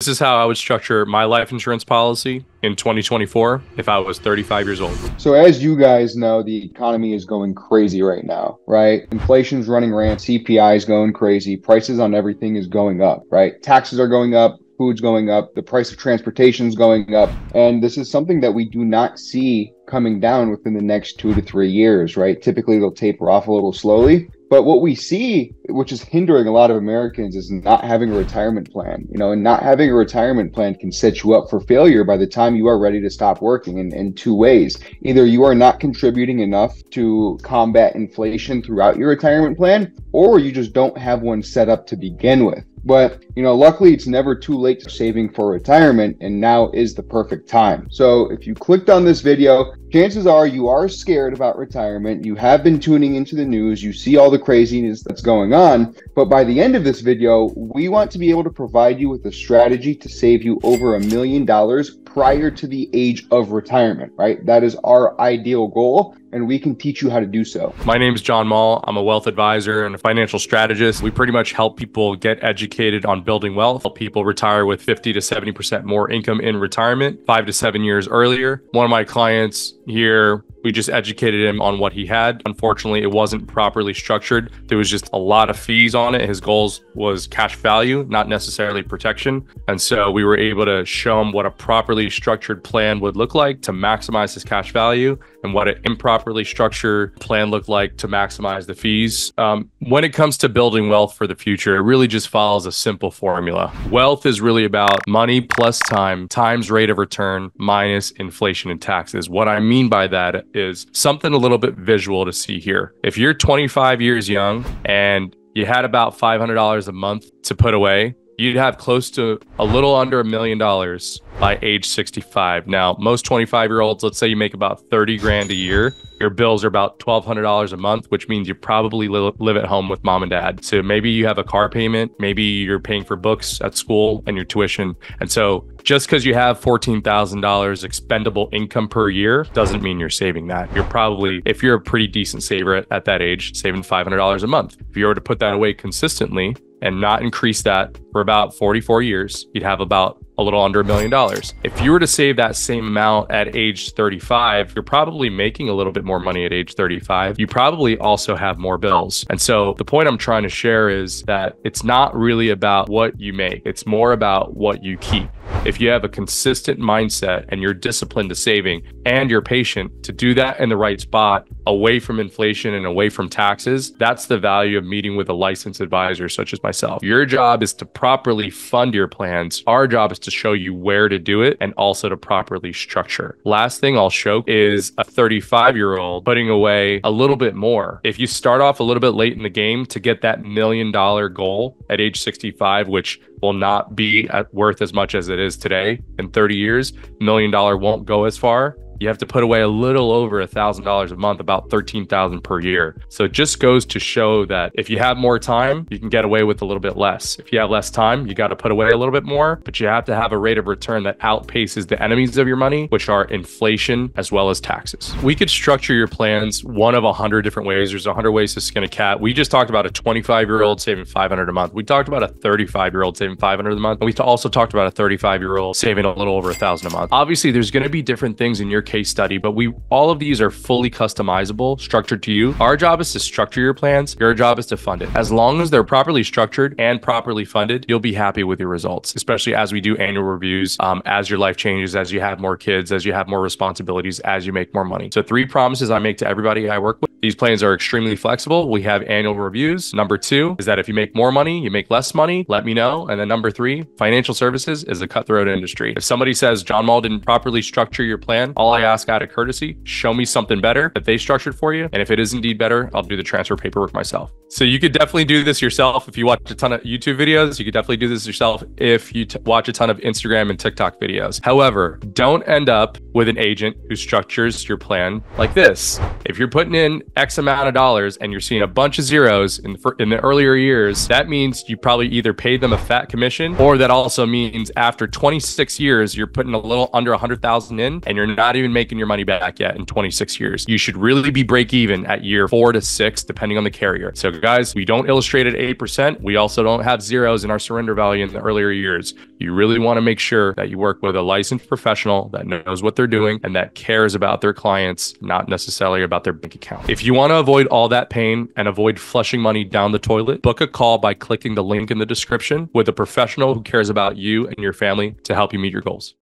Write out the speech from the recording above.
This is how I would structure my life insurance policy in 2024 if I was 35 years old. So, as you guys know, the economy is going crazy right now, right? Inflation's running rampant, CPI is going crazy, prices on everything is going up, right? Taxes are going up, food's going up, the price of transportation is going up. And this is something that we do not see coming down within the next two to three years, right? Typically, they'll taper off a little slowly. But what we see, which is hindering a lot of Americans, is not having a retirement plan. You know, and not having a retirement plan can set you up for failure by the time you are ready to stop working in, in two ways. Either you are not contributing enough to combat inflation throughout your retirement plan, or you just don't have one set up to begin with. But, you know, luckily it's never too late to saving for retirement and now is the perfect time. So if you clicked on this video, chances are you are scared about retirement. You have been tuning into the news. You see all the craziness that's going on. But by the end of this video, we want to be able to provide you with a strategy to save you over a million dollars prior to the age of retirement, right? That is our ideal goal, and we can teach you how to do so. My name is Jon Mall. I'm a wealth advisor and a financial strategist. We pretty much help people get educated on building wealth, help people retire with 50 to 70% more income in retirement, five to seven years earlier. One of my clients here we just educated him on what he had. Unfortunately, it wasn't properly structured. There was just a lot of fees on it. His goals was cash value, not necessarily protection. And so we were able to show him what a properly structured plan would look like to maximize his cash value and what an improperly structured plan looked like to maximize the fees. Um, when it comes to building wealth for the future, it really just follows a simple formula. Wealth is really about money plus time times rate of return minus inflation and taxes. What I mean by that is something a little bit visual to see here. If you're 25 years young and you had about $500 a month to put away, you'd have close to a little under a million dollars by age 65. Now, most 25 year olds, let's say you make about 30 grand a year, your bills are about $1,200 a month, which means you probably li- live at home with mom and dad. So maybe you have a car payment, maybe you're paying for books at school and your tuition. And so just because you have $14,000 expendable income per year doesn't mean you're saving that. You're probably, if you're a pretty decent saver at, at that age, saving $500 a month. If you were to put that away consistently, and not increase that for about 44 years, you'd have about a little under a million dollars. If you were to save that same amount at age 35, you're probably making a little bit more money at age 35. You probably also have more bills. And so the point I'm trying to share is that it's not really about what you make, it's more about what you keep. If you have a consistent mindset and you're disciplined to saving and you're patient to do that in the right spot, away from inflation and away from taxes, that's the value of meeting with a licensed advisor such as myself. Your job is to properly fund your plans. Our job is to show you where to do it and also to properly structure. Last thing I'll show is a 35 year old putting away a little bit more. If you start off a little bit late in the game to get that million dollar goal at age 65, which will not be worth as much as it is today. In 30 years, million dollar won't go as far you have to put away a little over a thousand dollars a month, about thirteen thousand per year. So it just goes to show that if you have more time, you can get away with a little bit less. If you have less time, you got to put away a little bit more, but you have to have a rate of return that outpaces the enemies of your money, which are inflation as well as taxes. We could structure your plans one of a hundred different ways. There's a hundred ways to skin a cat. We just talked about a 25 year old saving 500 a month. We talked about a 35 year old saving 500 a month. And we also talked about a 35 year old saving a little over a thousand a month. Obviously, there's going to be different things in your case study, but we all of these are fully customizable, structured to you. Our job is to structure your plans. Your job is to fund it. As long as they're properly structured and properly funded, you'll be happy with your results, especially as we do annual reviews, um, as your life changes, as you have more kids, as you have more responsibilities, as you make more money. So three promises I make to everybody I work with. These plans are extremely flexible. We have annual reviews. Number two is that if you make more money, you make less money, let me know. And then number three, financial services is a cutthroat industry. If somebody says Jon Mall didn't properly structure your plan, all I ask out of courtesy, show me something better that they structured for you. And if it is indeed better, I'll do the transfer paperwork myself. So you could definitely do this yourself if you watch a ton of YouTube videos. You could definitely do this yourself if you watch a ton of Instagram and TikTok videos. However, don't end up with an agent who structures your plan like this. If you're putting in X amount of dollars and you're seeing a bunch of zeros in the, in the earlier years, that means you probably either paid them a fat commission or that also means after 26 years, you're putting a little under 100,000 in and you're not even making your money back yet in 26 years. You should really be break even at year four to six, depending on the carrier. So, guys, we don't illustrate at 8%. We also don't have zeros in our surrender value in the earlier years. You really want to make sure that you work with a licensed professional that knows what they're doing and that cares about their clients, not necessarily about their bank account. If you want to avoid all that pain and avoid flushing money down the toilet, book a call by clicking the link in the description with a professional who cares about you and your family to help you meet your goals.